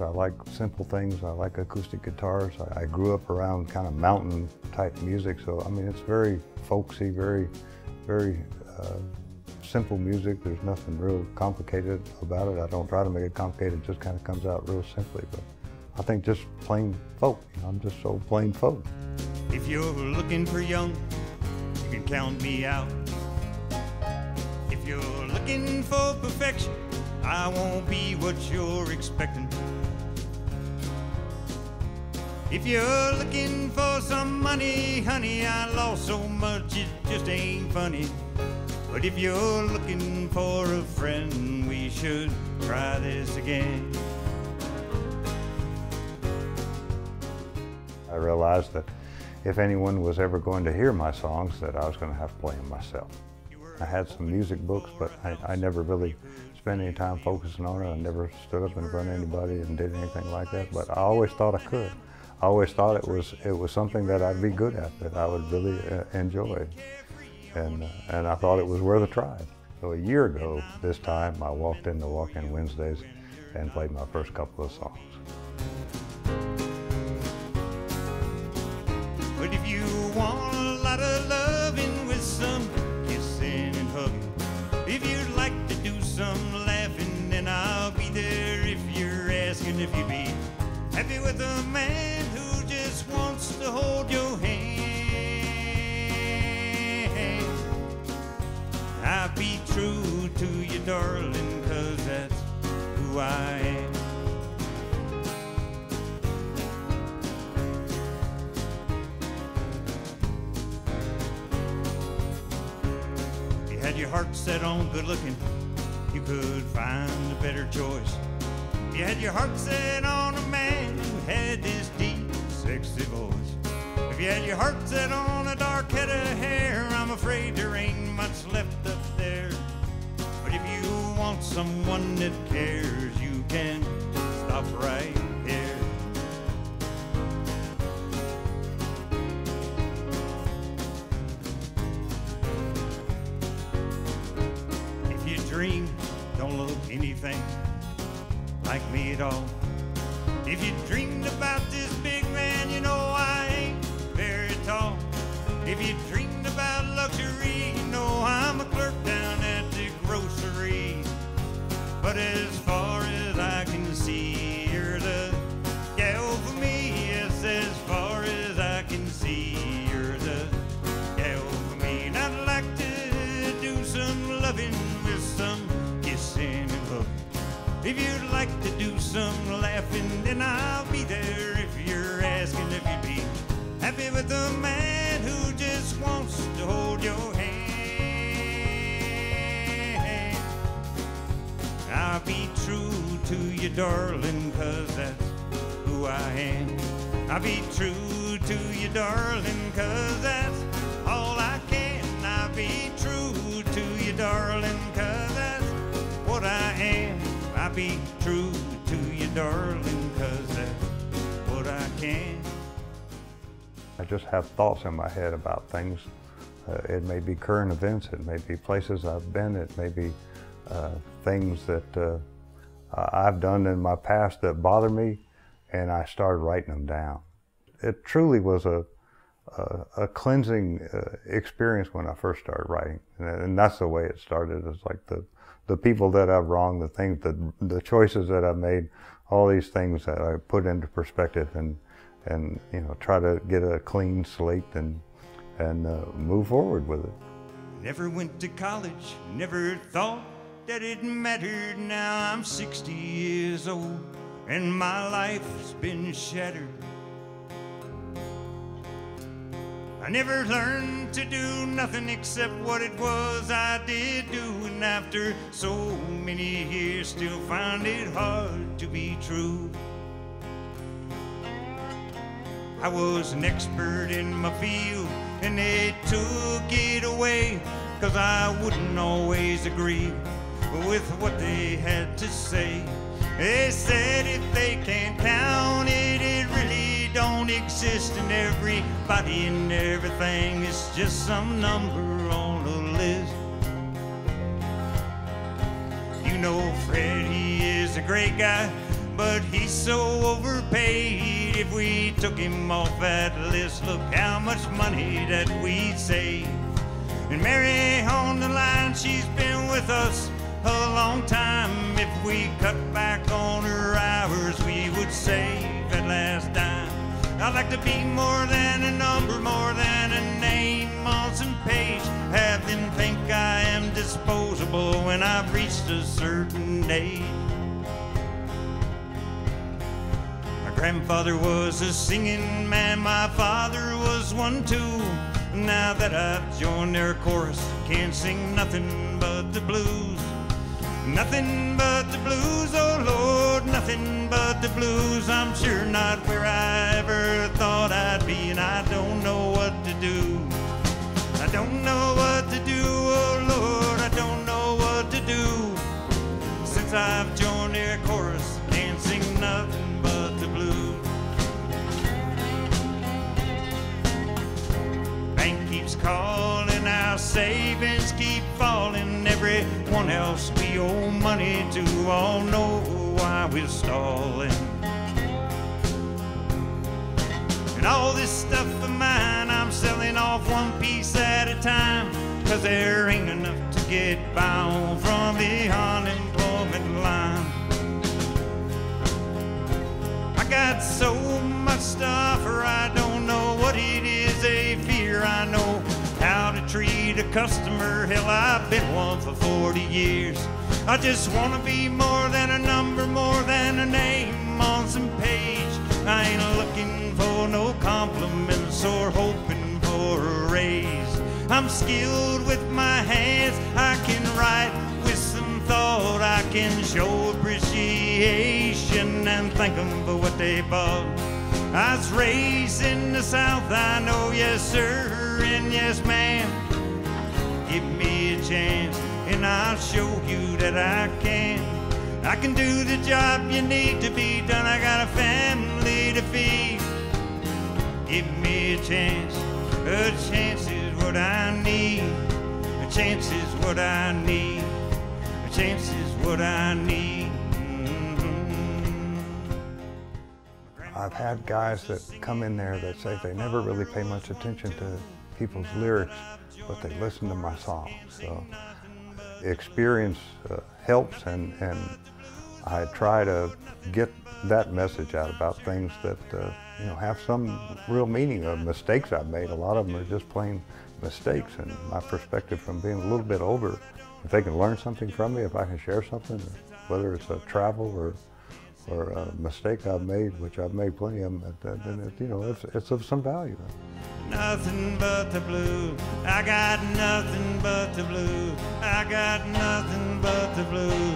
I like simple things. I like acoustic guitars. I, I grew up around kind of mountain type music, so I mean it's very folksy, very, very uh, simple music. There's nothing real complicated about it. I don't try to make it complicated. It just kind of comes out real simply. But I think just plain folk. You know, I'm just so plain folk. If you're looking for young, you can count me out. If you're looking for perfection, I won't be what you're expecting. If you're looking for some money, honey, I lost so much it just ain't funny. But if you're looking for a friend, we should try this again. I realized that if anyone was ever going to hear my songs, that I was going to have to play them myself. I had some music books, but I, I never really spent any time focusing on it. I never stood up in front of anybody and did anything like that, but I always thought I could. I always thought it was it was something that I'd be good at, that I would really uh, enjoy, and uh, and I thought it was worth a try. So a year ago, this time, I walked into Walk-In Wednesdays and played my first couple of songs. But if you want a lot of loving with some kissing and hugging, if you'd like to do some laughing, then I'll be there if you're asking if you'd be happy with a man darling, cause that's who I am. If you had your heart set on good looking, you could find a better choice. If you had your heart set on a man who had this deep, sexy voice. If you had your heart set on a dark head of hair, I'm afraid there ain't much left want someone that cares, you can stop right here. If you dream, don't look anything like me at all. If you dreamed about this big some laughing, then I'll be there. If you're asking if you'd be happy with a man who just wants to hold your hand. I'll be true to you, darling, cause that's who I am. I'll be true to you, darling, cause that's all I can. I'll be true to you, darling, cause that's what I am. I'll be true darling, cause that's what I can. I just have thoughts in my head about things. Uh, it may be current events, it may be places I've been, it may be uh, things that uh, I've done in my past that bother me, and I started writing them down. It truly was a, a, a cleansing uh, experience when I first started writing, and, and that's the way it started. It's like the, the people that I've wronged, the things, that the choices that I've made, all these things that I put into perspective and and you know try to get a clean slate and and uh, move forward with it. Never went to college, never thought that it mattered. Now I'm 60 years old and my life's been shattered. I never learned to do nothing except what it was I did do, and after so many years, still find it hard to be true. I was an expert in my field, and they took it away, cause I wouldn't always agree with what they had to say. They said if they can't count it, don't exist, and everybody and everything is just some number on a list. You know Freddie is a great guy, but he's so overpaid. If we took him off that list, look how much money that we'd save. And Mary on the line, she's been with us a long time. If we cut back on her hours, we would save. I'd like to be more than a number, more than a name on some page. Have them think I am disposable when I've reached a certain age. My grandfather was a singing man, my father was one too. Now that I've joined their chorus, can't sing nothing but the blues. Nothing but the blues, oh Lord, nothing but the blues. I'm sure not where I ever thought I'd be, and I don't know what to do. I don't know what to do, oh Lord, I don't know what to do. Since I've joined their chorus, can't sing nothing but the blues. Bank keeps calling, our savings keep falling. Everyone else we owe money to all know we're stalling. And all this stuff of mine, I'm selling off one piece at a time. Cause there ain't enough to get by on from the unemployment line. I got so much stuff, or I don't know what it is they fear. I know how to treat a customer. Hell, I've been one for 40 years. I just want to be more a number, more than a name on some page. I ain't looking for no compliments or hoping for a raise. I'm skilled with my hands. I can write with some thought. I can show appreciation and thank them for what they bought. I was raised in the South, I know, yes, sir, and yes, ma'am. Give me a chance, and I'll show you that I can. I can do the job you need to be done. I got a family to feed. Give me a chance, a chance is what I need. A chance is what I need. A chance is what I need. Mhm. I've had guys that come in there that say they never really pay much attention to people's lyrics, but they listen to my songs. So experience uh, helps, and, and I try to get that message out about things that uh, you know have some real meaning of mistakes I've made. A lot of them are just plain mistakes, and my perspective from being a little bit older, if they can learn something from me, if I can share something, whether it's a travel or or a mistake I've made, which I've made plenty of them, then it, you know it's, it's of some value. Nothing but the blue. I got nothing but the blue. I got nothing but the blue.